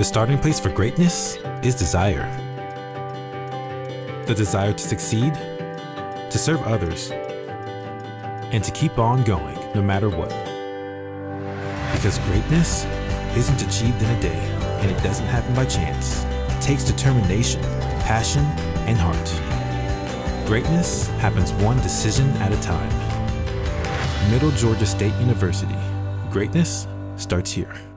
The starting place for greatness is desire. The desire to succeed, to serve others, and to keep on going no matter what. Because greatness isn't achieved in a day, and it doesn't happen by chance. It takes determination, passion, and heart. Greatness happens one decision at a time. Middle Georgia State University. Greatness starts here.